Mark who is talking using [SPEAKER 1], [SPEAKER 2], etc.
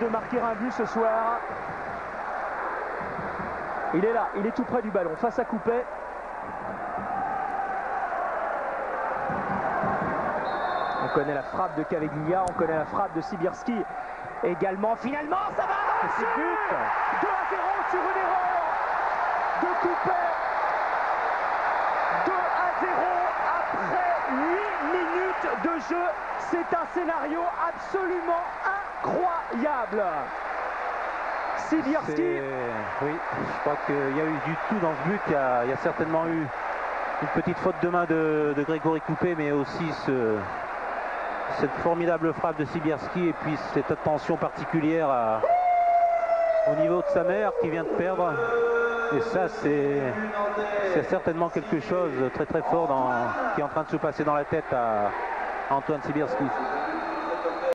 [SPEAKER 1] de marquer un but ce soir. Il est là, il est tout près du ballon, face à Coupet. On connaît la frappe de Caveglia, on connaît la frappe de Sibirski également. Finalement, ça va
[SPEAKER 2] C'est but
[SPEAKER 1] 2 à 0 sur une erreur de Coupet. 2 à 0 après 8 minutes de jeu. C'est un scénario absolument incroyable. Sibirski,
[SPEAKER 2] C'est- Oui, je crois qu'il y a eu du tout dans ce but. Il y a, il y a certainement eu une petite faute de main de, de Grégory Coupé, mais aussi ce- cette formidable frappe de Sibierski et puis cette attention particulière à- au niveau de sa mère qui vient de perdre. Et ça, c'est c'est certainement quelque chose de très très fort dans- qui est en train de se passer dans la tête à, à Antoine Sibierski.